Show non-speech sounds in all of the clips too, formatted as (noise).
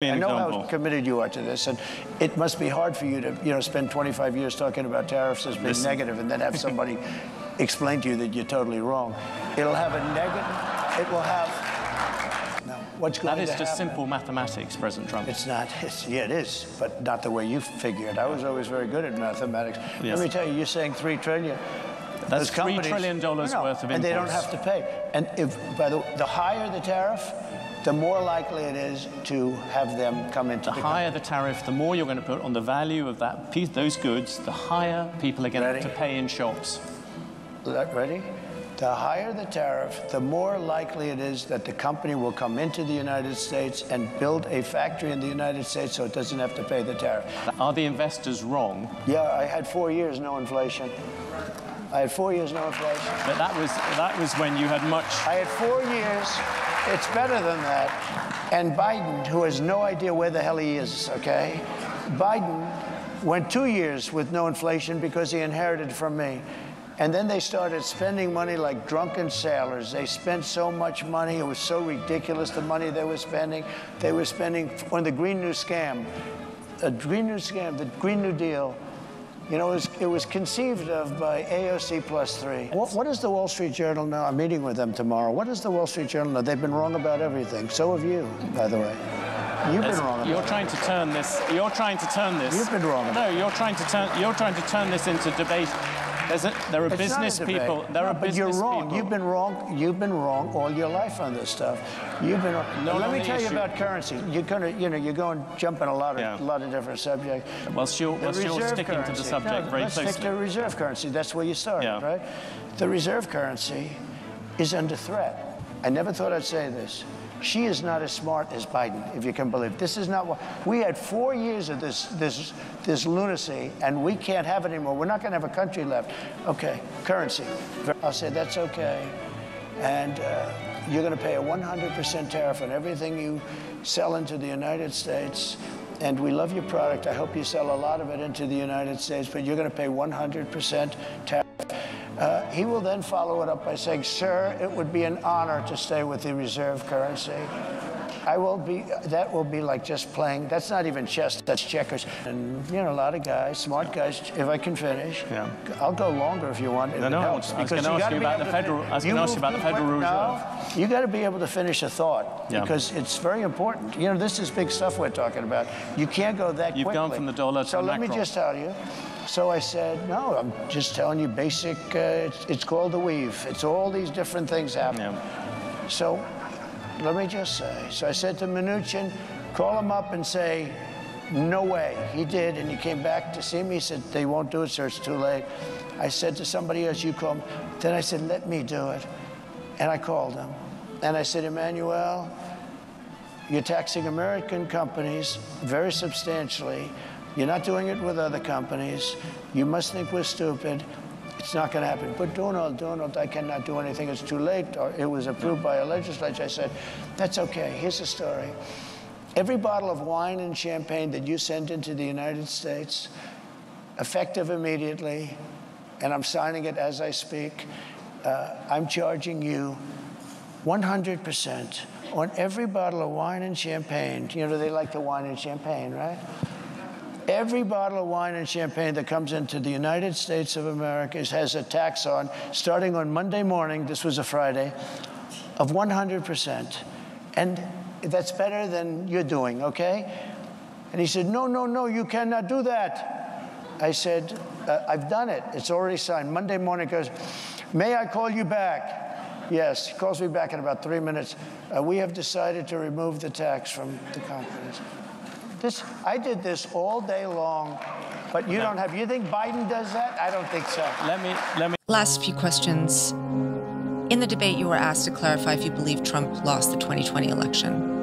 I know how committed you are to this, and it must be hard for you to, you know, spend 25 years talking about tariffs as being Listen. negative, and then have somebody (laughs) explain to you that you're totally wrong. It'll have a negative. It will have. No, what's going That is to just happen? simple mathematics, President Trump. It's not. It's, yeah, it is, but not the way you figure it. I was always very good at mathematics. Yes. Let me tell you, you're saying three trillion. That's Those 3 companies- trillion dollars No, worth of and they don't have to pay. And if, by the the higher the tariff, the more likely it is to have them come into The the, higher the tariff, the more you're going to put on the value of that piece, those goods, the higher people are going Ready? to pay in shops. Ready? The higher the tariff, the more likely it is that the company will come into the United States and build a factory in the United States so it doesn't have to pay the tariff. Are the investors wrong? Yeah, I had four years no inflation. I had four years no inflation. But that was that was when you had much. I had four years. It's better than that. And Biden, who has no idea where the hell he is, okay? Biden went two years with no inflation because he inherited from me. And then they started spending money like drunken sailors. They spent so much money. It was so ridiculous, the money they were spending. They were spending on the Green New Scam. A Green New Scam, the Green New Deal. You know, it was, it was conceived of by AOC plus three. What, what does the Wall Street Journal now? I'm meeting with them tomorrow. What is the Wall Street Journal now? They've been wrong about everything. So have you, by the way. You've been wrong about You're it. trying to turn this. You're trying to turn this. You've been wrong No, you're trying to turn. You're trying to turn this into debate. A, there are It's business people. There No, are but you're wrong. people. You've been wrong. You've been wrong all your life on this stuff. You've been. Not let me tell you about currency. You're gonna, you know, you're going jumping a lot of, Yeah. lot of different subjects. Well, whilst you're reserve sticking to the currency. subject No, very let's closely. stick to reserve currency. That's where you start, Yeah. right? The reserve currency is under threat. I never thought I'd say this. She is not as smart as Biden, if you can believe. it. This is not what we had four years of this this this lunacy, and we can't have it anymore. We're not going to have a country left. Okay, currency. I'll say that's okay, and uh, you're going to pay a 100% tariff on everything you sell into the United States. And we love your product. I hope you sell a lot of it into the United States, but you're going to pay 100% tariff. Uh, he will then follow it up by saying, Sir, it would be an honor to stay with the reserve currency. I will be, that will be like just playing, that's not even chess, that's checkers. And, you know, a lot of guys, smart guys, if I can finish, Yeah. I'll go longer if you want. if No, no, I helps, I was gonna ask you about the Federal- I was ask you about the Federal Reserve. you got to be able to finish a thought Yeah. because it's very important. You know, this is big stuff we're talking about. You can't go that You've quickly. gone from the dollar to So let me just tell you. So I said, no, I'm just telling you basic, uh, it's, it's called the weave. It's all these different things happening. Yeah. So let me just say. So I said to Mnuchin, call him up and say, no way. He did, and he came back to see me. He said, they won't do it, sir. It's too late. I said to somebody else, you call him. Then I said, let me do it. And I called him. And I said, Emmanuel, you're taxing American companies very substantially. You're not doing it with other companies. You must think we're stupid. It's not going to happen. But Donald, Donald, I cannot do anything. It's too late. Or it was approved by a legislature. I said, that's okay. Here's the story. Every bottle of wine and champagne that you send into the United States, effective immediately, and I'm signing it as I speak, uh, I'm charging you 100% on every bottle of wine and champagne. You know, they like the wine and champagne, right? Every bottle of wine and champagne that comes into the United States of America has a tax on, starting on Monday morning, this was a Friday, of 100%. And that's better than you're doing, okay? And he said, No, no, no, you cannot do that. I said, uh, I've done it. It's already signed. Monday morning goes, May I call you back? Yes, he calls me back in about three minutes. Uh, we have decided to remove the tax from the companies. This, I did this all day long, but you don't have. You think Biden does that? I don't think so. Let me let me Last few questions. In the debate, you were asked to clarify if you believe Trump lost the 2020 election.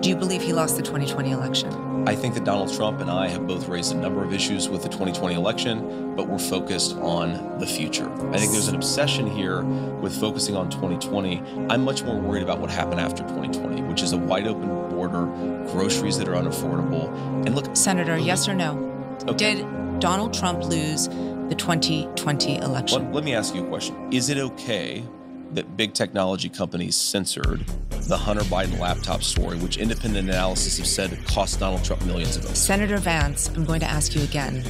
Do you believe he lost the 2020 election? I think that Donald Trump and I have both raised a number of issues with the 2020 election, but we're focused on the future. I think there's an obsession here with focusing on 2020. I'm much more worried about what happened after 2020, which is a wide open border, groceries that are unaffordable. And look, Senator, yes or no? Okay. Did Donald Trump lose the 2020 election? let, let me ask you a question. Is it okay that big technology companies censored the Hunter Biden laptop story, which independent analysis have said cost Donald Trump millions of votes. Senator Vance, I'm going to ask you again.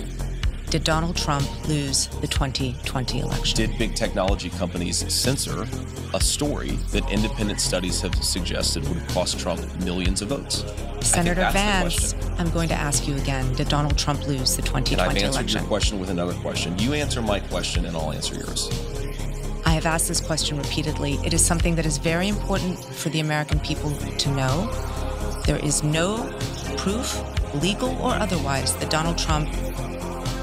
Did Donald Trump lose the 2020 election? Did big technology companies censor a story that independent studies have suggested would have cost Trump millions of votes? Senator Vance, I'm going to ask you again. Did Donald Trump lose the 2020 and I've answered election? your question with another question. You answer my question, and I'll answer yours. I have asked this question repeatedly. It is something that is very important for the American people to know. There is no proof, legal or otherwise, that Donald Trump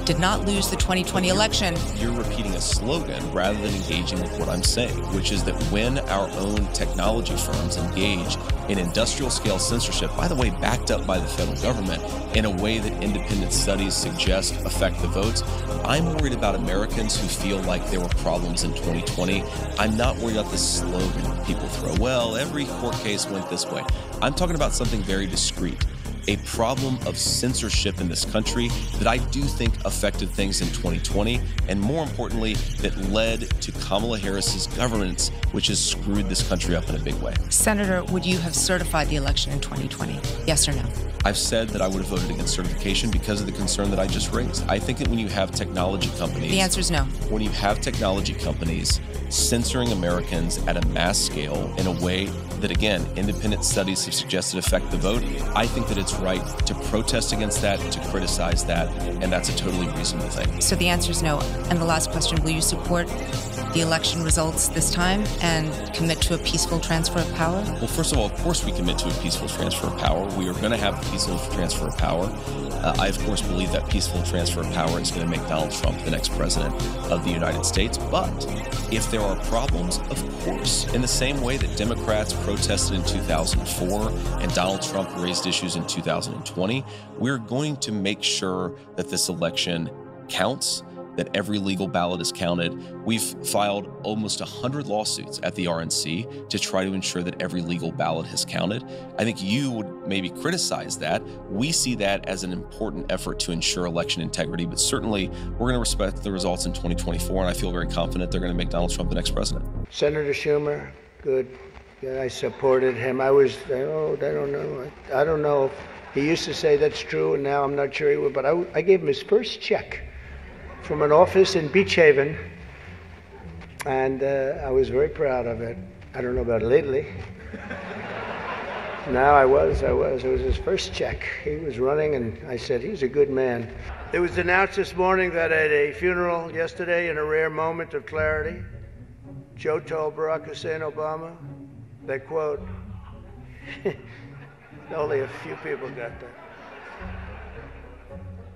did not lose the 2020 election. You're repeating a slogan rather than engaging with what I'm saying, which is that when our own technology firms engage in industrial scale censorship, by the way, backed up by the federal government, in a way that independent studies suggest affect the votes, I'm worried about Americans who feel like there were problems in 2020. I'm not worried about the slogan people throw. Well, every court case went this way. I'm talking about something very discrete a problem of censorship in this country that I do think affected things in 2020, and more importantly, that led to Kamala Harris's governance, which has screwed this country up in a big way. Senator, would you have certified the election in 2020? Yes or no? I've said that I would have voted against certification because of the concern that I just raised. I think that when you have technology companies. The answer is no. When you have technology companies censoring Americans at a mass scale in a way that, again, independent studies have suggested affect the vote, I think that it's right to protest against that, to criticize that, and that's a totally reasonable thing. So the answer is no. And the last question will you support the election results this time and commit to a peaceful transfer of power? Well, first of all, of course, we commit to a peaceful transfer of power. We are going to have a peaceful transfer of power. Uh, I, of course, believe that peaceful transfer of power is going to make Donald Trump the next president of the United States. But if there are problems, of course, in the same way that Democrats protested in 2004 and Donald Trump raised issues in 2020, we're going to make sure that this election counts that every legal ballot is counted. We've filed almost 100 lawsuits at the RNC to try to ensure that every legal ballot has counted. I think you would maybe criticize that. We see that as an important effort to ensure election integrity, but certainly we're going to respect the results in 2024, and I feel very confident they're going to make Donald Trump the next president. Senator Schumer, good. I supported him. I was, oh, I don't know. I don't know. He used to say that's true, and now I'm not sure he would, but I, I gave him his first check from an office in Beach Haven, and uh, I was very proud of it. I don't know about lately. (laughs) now I was, I was. It was his first check. He was running, and I said, he's a good man. It was announced this morning that at a funeral yesterday, in a rare moment of clarity, Joe told Barack Hussein Obama that, quote, (laughs) only a few people got that.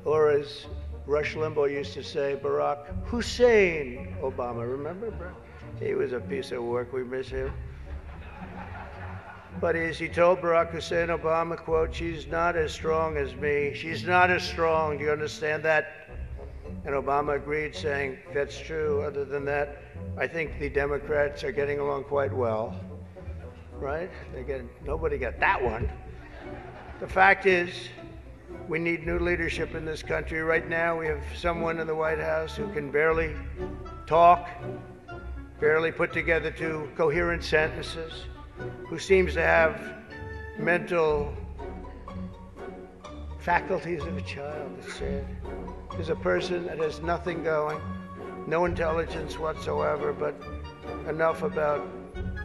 Or as Rush Limbaugh used to say, Barack Hussein Obama. Remember? He was a piece of work. We miss him. But as he told Barack Hussein Obama, quote, she's not as strong as me. She's not as strong. Do you understand that? And Obama agreed, saying, that's true. Other than that, I think the Democrats are getting along quite well. Right? They get, nobody got that one. The fact is, we need new leadership in this country. Right now, we have someone in the White House who can barely talk, barely put together two coherent sentences, who seems to have mental faculties of a child, it's. Is a person that has nothing going, no intelligence whatsoever, but enough about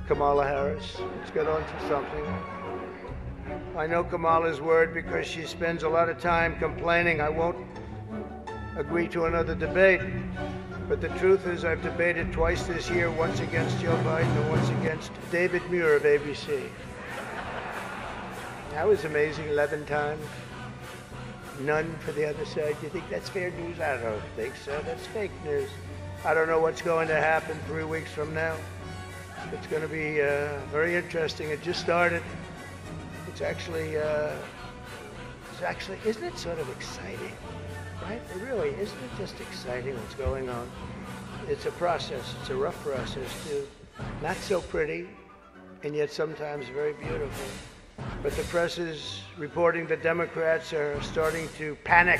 Kamala Harris. Let's get on to something. I know Kamala's word because she spends a lot of time complaining. I won't agree to another debate. But the truth is, I've debated twice this year once against Joe Biden and once against David Muir of ABC. That was amazing, 11 times. None for the other side. Do you think that's fair news? I don't think so. That's fake news. I don't know what's going to happen three weeks from now. It's going to be uh, very interesting. It just started. It's actually, uh, it's actually, isn't it sort of exciting? Right? It really, isn't it just exciting what's going on? It's a process. It's a rough process too. Not so pretty, and yet sometimes very beautiful. But the press is reporting that Democrats are starting to panic.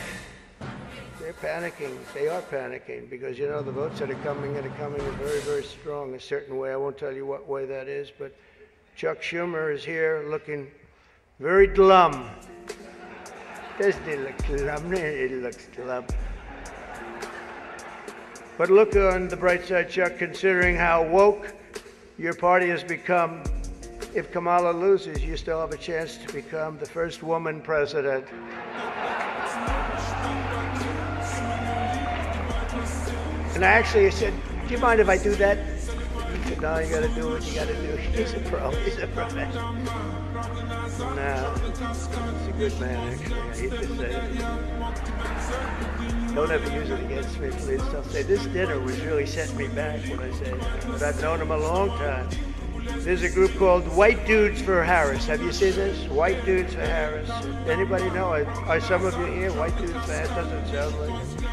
They're panicking. They are panicking because, you know, the votes that are coming in are coming in very, very strong a certain way. I won't tell you what way that is, but Chuck Schumer is here looking very glum. Doesn't he look glum? He looks glum. But look on the bright side, Chuck, considering how woke your party has become. If Kamala loses, you still have a chance to become the first woman president. And I actually said, Do you mind if I do that? He said, No, you gotta do what you gotta do. He's a pro, he's a professional. No, he's a good man, actually. I hate to say it. Don't ever use it against me, please. Don't say this dinner was really setting me back when I say. But I've known him a long time. There's a group called White Dudes for Harris. Have you seen this? White Dudes for Harris. Anybody know? Are, are some of you here? White Dudes for Harris doesn't sound like it.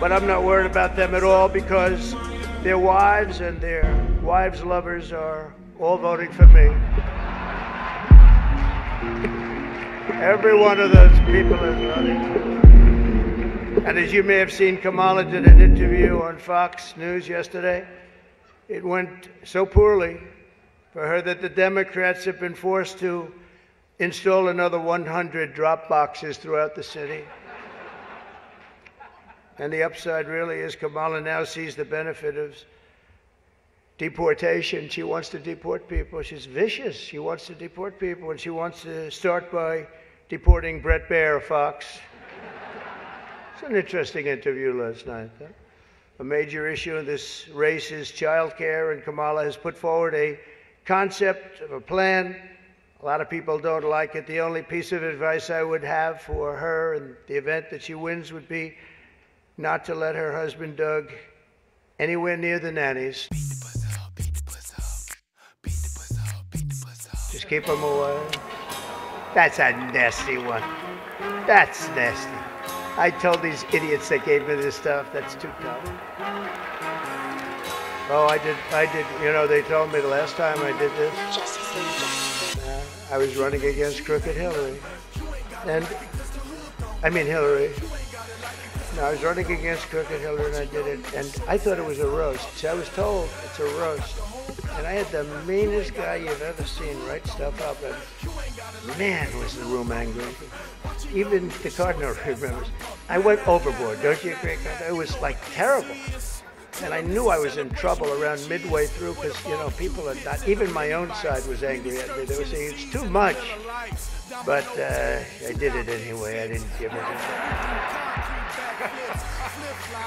But I'm not worried about them at all because their wives and their wives' lovers are all voting for me. Every one of those people is voting. And as you may have seen, Kamala did an interview on Fox News yesterday. It went so poorly for her that the Democrats have been forced to install another 100 drop boxes throughout the city. And the upside really is Kamala now sees the benefit of deportation. She wants to deport people. She's vicious. She wants to deport people, and she wants to start by deporting Brett Baier, Fox. It's an interesting interview last night. Huh? A major issue in this race is child care, and Kamala has put forward a concept of a plan. A lot of people don't like it. The only piece of advice I would have for her in the event that she wins would be not to let her husband Doug anywhere near the nannies. Just keep them away. That's a nasty one. That's nasty. I told these idiots that gave me this stuff, that's too tough. Oh, I did, I did, you know, they told me the last time I did this, I was running against Crooked Hillary. And, I mean Hillary. No, I was running against Crooked Hillary and I did it, and I thought it was a roast. So I was told it's a roast. And I had the meanest guy you've ever seen write stuff up, and man, was the room angry. Even the cardinal (laughs) remembers. I went overboard, don't you agree? Cardinal? It was like terrible. And I knew I was in trouble around midway through because, you know, people are not, even my own side was angry at me. They were saying, it's too much. But uh, I did it anyway. I didn't give it.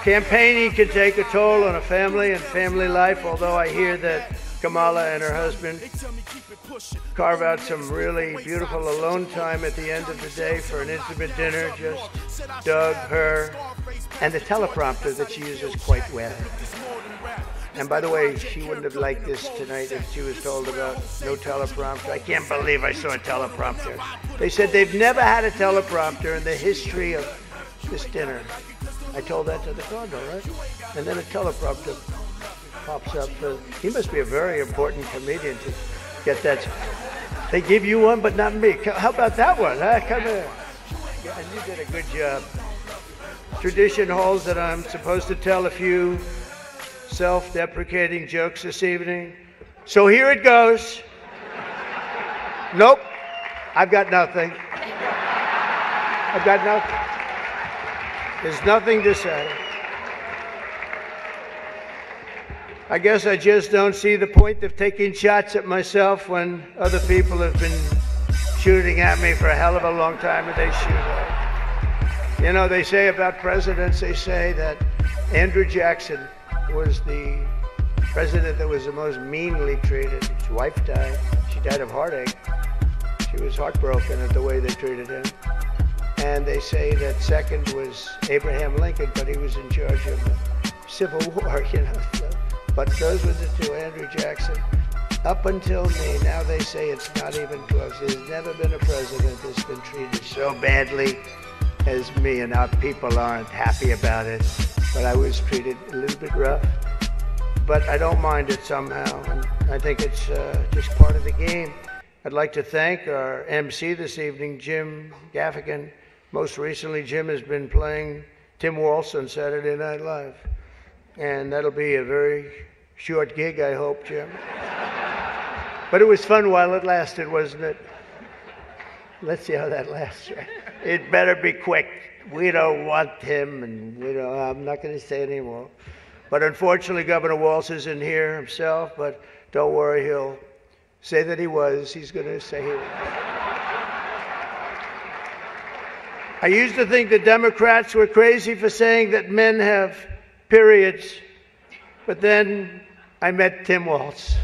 Campaigning can take a toll on a family and family life, although I hear that Kamala and her husband carve out some really beautiful alone time at the end of the day for an intimate dinner, just Doug, her, and the teleprompter that she uses quite well. And by the way, she wouldn't have liked this tonight if she was told about no teleprompter. I can't believe I saw a teleprompter. They said they've never had a teleprompter in the history of this dinner. I told that to the cardinal, right? And then a teleprompter pops up. Uh, he must be a very important comedian to get that. They give you one, but not me. How about that one? Huh? Come here. Yeah, and you did a good job. Tradition holds that I'm supposed to tell a few self deprecating jokes this evening. So here it goes. Nope, I've got nothing. I've got nothing. There's nothing to say. I guess I just don't see the point of taking shots at myself when other people have been shooting at me for a hell of a long time and they shoot at. You know, they say about presidents, they say that Andrew Jackson was the president that was the most meanly treated. His wife died. She died of heartache. She was heartbroken at the way they treated him. And they say that second was Abraham Lincoln, but he was in charge of the Civil (laughs) War, you know. But those were the two, Andrew Jackson. Up until me, now they say it's not even close. There's never been a president that's been treated so badly as me, and our people aren't happy about it. But I was treated a little bit rough. But I don't mind it somehow, and I think it's uh, just part of the game. I'd like to thank our MC this evening, Jim Gaffigan. Most recently, Jim has been playing Tim Walz on Saturday Night Live. And that'll be a very short gig, I hope, Jim. (laughs) but it was fun while it lasted, wasn't it? Let's see how that lasts. It better be quick. We don't want him, and we don't, I'm not going to say anymore. But unfortunately, Governor Walz isn't here himself, but don't worry, he'll say that he was. He's going to say he was. I used to think the Democrats were crazy for saying that men have periods, but then I met Tim Walz.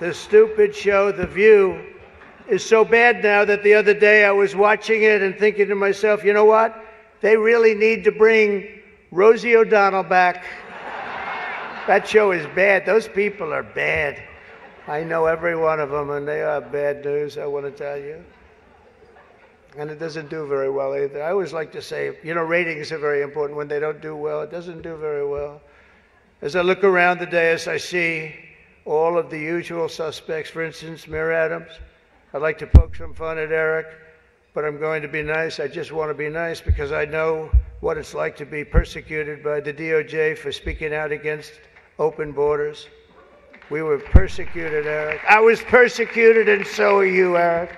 The stupid show, The View, is so bad now that the other day I was watching it and thinking to myself, you know what? They really need to bring Rosie O'Donnell back. That show is bad. Those people are bad. I know every one of them, and they are bad news, I want to tell you. And it doesn't do very well either. I always like to say, you know, ratings are very important. When they don't do well, it doesn't do very well. As I look around the dais, I see all of the usual suspects. For instance, Mayor Adams. I'd like to poke some fun at Eric, but I'm going to be nice. I just want to be nice because I know what it's like to be persecuted by the DOJ for speaking out against open borders. We were persecuted, Eric. I was persecuted, and so are you, Eric.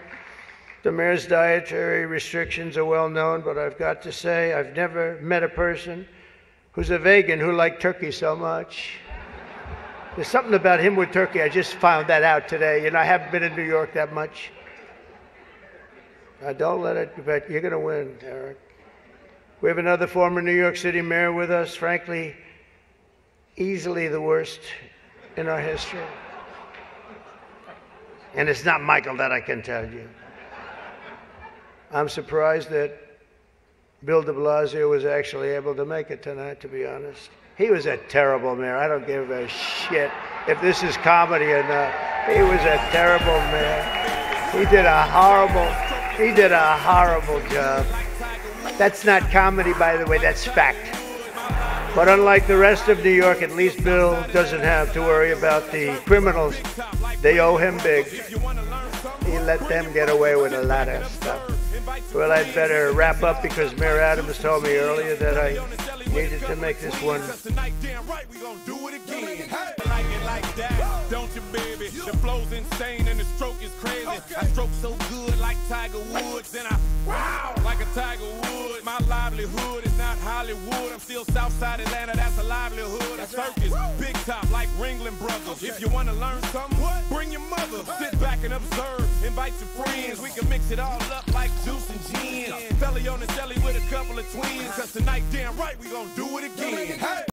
The mayor's dietary restrictions are well known, but I've got to say, I've never met a person who's a vegan who liked turkey so much. There's something about him with turkey. I just found that out today. You know, I haven't been in New York that much. Now, don't let it, but you're going to win, Eric. We have another former New York City mayor with us, frankly, easily the worst in our history. And it's not Michael that I can tell you. I'm surprised that Bill de Blasio was actually able to make it tonight, to be honest. He was a terrible mayor. I don't give a shit if this is comedy or not. He was a terrible mayor. He did a horrible, he did a horrible job. That's not comedy, by the way, that's fact. But unlike the rest of New York, at least Bill doesn't have to worry about the criminals. They owe him big. He let them get away with a lot of stuff. Well, I'd better wrap up because Mayor Adams told me earlier that I needed to make this one. Don't you, baby? The flow's insane and the stroke is crazy. I stroke so good like Tiger Woods, and I wow like a Tiger Woods. My livelihood is not Hollywood. I'm still Southside Atlanta. That's a livelihood. A circus, big top like Ringling Brothers. If you want to learn something, bring your mother. Sit back and observe. Invite your friends. We can mix it all up like and gin. Felly on the jelly with a couple of twins. Cause tonight, damn right, we gonna do it again.